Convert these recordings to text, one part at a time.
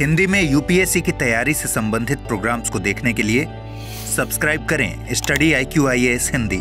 हिंदी में यूपीएससी की तैयारी से संबंधित प्रोग्राम्स को देखने के लिए सब्सक्राइब करें study I Q I S Hindi.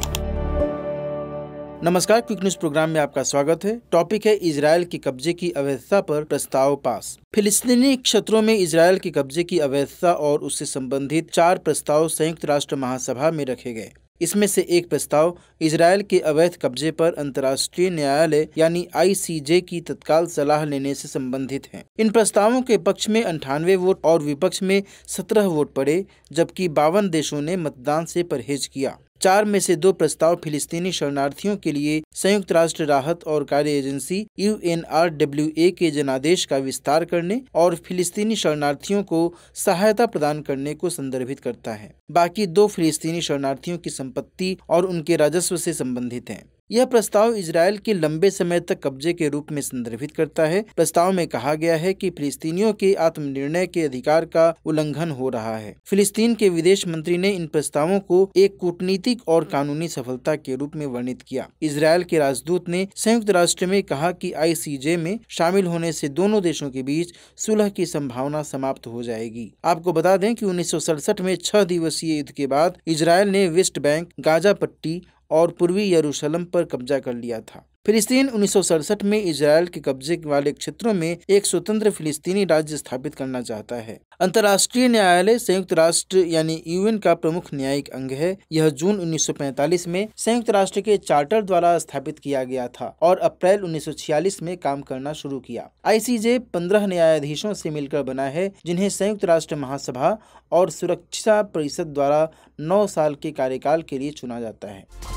नमस्कार क्विक न्यूज़ प्रोग्राम में आपका स्वागत है। टॉपिक है इसराइल के कब्जे की अवैधता पर प्रस्ताव पास। फिलिस्तीनी क्षेत्रों में इसराइल के कब्जे की अवैधता और उससे संबंधित चार प्रस्ताव संयुक्त राष्ट्र महासभा में रखे गए। इसमें से एक प्रस्ताव इसराइल के अवैध कब्जे पर अंतर्राष्ट्रीय न्यायालय यानी आईसीजे की तत्काल सलाह लेने से संबंधित है। इन प्रस्तावों के पक्ष में अंठानवे वोट और विपक्ष में सत्रह वोट पड़े, जबकि बावन देशों ने मतदान से परहेज किया। चार में से दो प्रस्ताव फिलिस्तीनी शरणार्थियों के लिए संयुक्त राष्ट्र राहत और कार्य एजेंसी यूएनआरडब्ल्यूए के जनादेश का विस्तार करने और फिलिस्तीनी शरणार्थियों को सहायता प्रदान करने को संदर्भित करता है। बाकी दो फिलिस्तीनी शरणार्थियों की संपत्ति और उनके राजस्व से संबंधित हैं। यह प्रस्ताव इसराइल के लंबे समय तक कब्जे के रूप में संदर्भित करता है। प्रस्ताव में कहा गया है कि फिलिस्तीनियों के आत्मनिर्णय के अधिकार का उल्लंघन हो रहा है। फिलिस्तीन के विदेश मंत्री ने इन प्रस्तावों को एक कूटनीतिक और कानूनी सफलता के रूप में वर्णित किया। इसराइल के राजदूत ने संयुक्त राष्ट्र में कहा कि आईसीजे में शामिल होने से दोनों देशों के बीच सुलह की संभावना समाप्त हो जाएगी। आपको बता दें कि उन्नीस सौ सड़सठ में छह दिवसीय युद्ध के बाद इसराइल ने वेस्ट बैंक, गाजा पट्टी और पूर्वी यरूशलेम पर कब्जा कर लिया था। फिलिस्तीन उन्नीस सौ सड़सठ में इसराइल के कब्जे वाले क्षेत्रों में एक स्वतंत्र फिलिस्तीनी राज्य स्थापित करना चाहता है। अंतर्राष्ट्रीय न्यायालय संयुक्त राष्ट्र यानी यूएन का प्रमुख न्यायिक अंग है। यह जून 1945 में संयुक्त राष्ट्र के चार्टर द्वारा स्थापित किया गया था और अप्रैल 1946 में काम करना शुरू किया। आईसीजे 15 न्यायाधीशों से मिलकर बना है, जिन्हें संयुक्त राष्ट्र महासभा और सुरक्षा परिषद द्वारा नौ साल के कार्यकाल के लिए चुना जाता है।